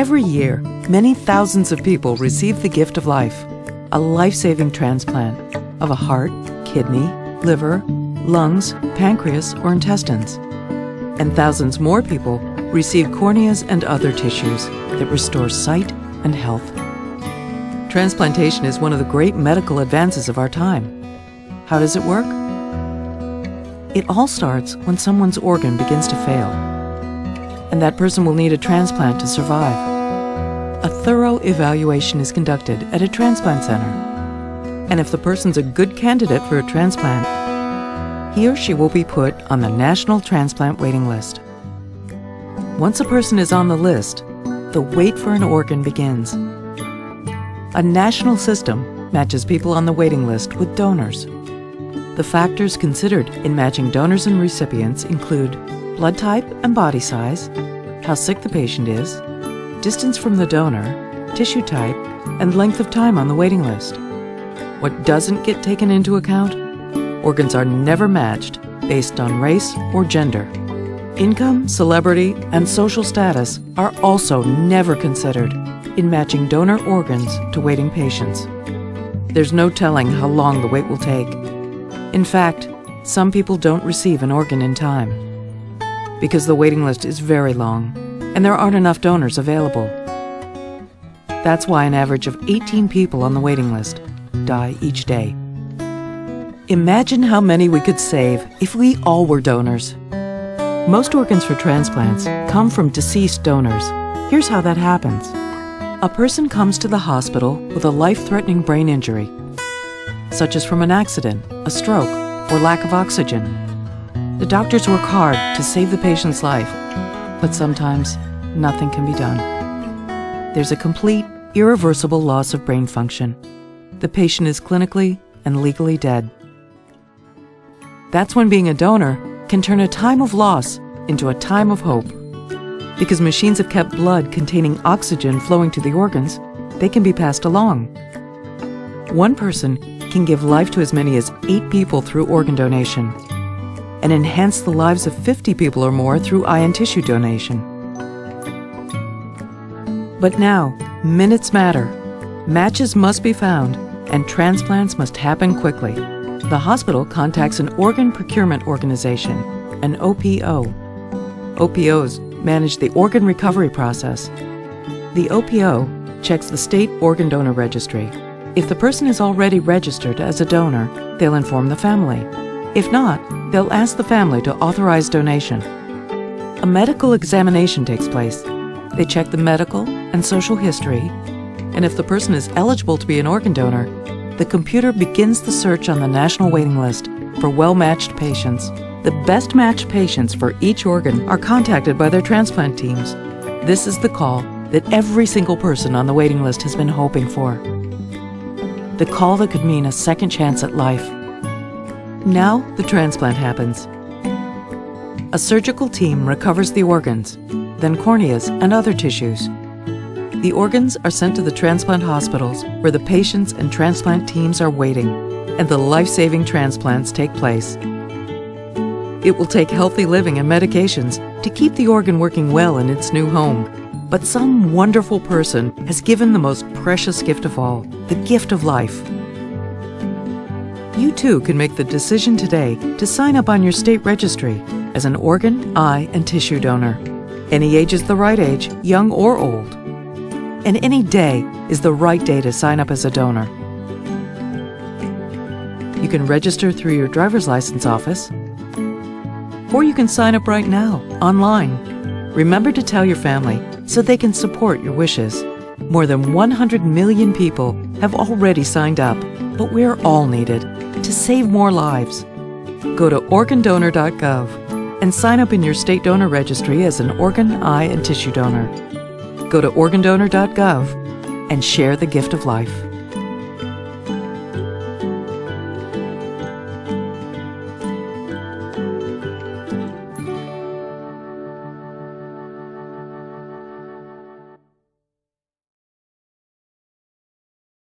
Every year, many thousands of people receive the gift of life, a life saving transplant of a heart, kidney, liver, lungs, pancreas, or intestines. And thousands more people receive corneas and other tissues that restore sight and health. Transplantation is one of the great medical advances of our time. How does it work? It all starts when someone's organ begins to fail, and that person will need a transplant to survive. A thorough evaluation is conducted at a transplant center, and if the person's a good candidate for a transplant, he or she will be put on the National Transplant Waiting List. Once a person is on the list, the wait for an organ begins. A national system matches people on the waiting list with donors. The factors considered in matching donors and recipients include blood type and body size, how sick the patient is, distance from the donor, tissue type, and length of time on the waiting list. What doesn't get taken into account? Organs are never matched based on race or gender. Income, celebrity, and social status are also never considered in matching donor organs to waiting patients. There's no telling how long the wait will take. In fact, some people don't receive an organ in time because the waiting list is very long and there aren't enough donors available. That's why an average of 18 people on the waiting list die each day. Imagine how many we could save if we all were donors. Most organs for transplants come from deceased donors. Here's how that happens. A person comes to the hospital with a life-threatening brain injury, such as from an accident, a stroke, or lack of oxygen. The doctors work hard to save the patient's life, but sometimes nothing can be done. There's a complete, irreversible loss of brain function. The patient is clinically and legally dead. That's when being a donor can turn a time of loss into a time of hope. Because machines have kept blood containing oxygen flowing to the organs, they can be passed along. One person can give life to as many as eight people through organ donation and enhance the lives of 50 people or more through eye and tissue donation. But now, minutes matter. Matches must be found, and transplants must happen quickly. The hospital contacts an organ procurement organization, an OPO. OPOs manage the organ recovery process. The OPO checks the state organ donor registry. If the person is already registered as a donor, they'll inform the family. If not, they'll ask the family to authorize donation. A medical examination takes place. They check the medical and social history, and if the person is eligible to be an organ donor, the computer begins the search on the national waiting list for well matched patients. The best matched patients for each organ are contacted by their transplant teams. This is the call that every single person on the waiting list has been hoping for. The call that could mean a second chance at life. Now the transplant happens. A surgical team recovers the organs, then corneas and other tissues. The organs are sent to the transplant hospitals where the patients and transplant teams are waiting, and the life saving transplants take place. It will take healthy living and medications to keep the organ working well in its new home. But some wonderful person has given the most precious gift of all the gift of life. You too can make the decision today to sign up on your state registry as an organ, eye, and tissue donor. Any age is the right age, young or old. And any day is the right day to sign up as a donor. You can register through your driver's license office or you can sign up right now, online. Remember to tell your family so they can support your wishes. More than 100 million people have already signed up, but we're all needed to save more lives. Go to organdonor.gov and sign up in your state donor registry as an organ, eye, and tissue donor. Go to organdonor.gov and share the gift of life.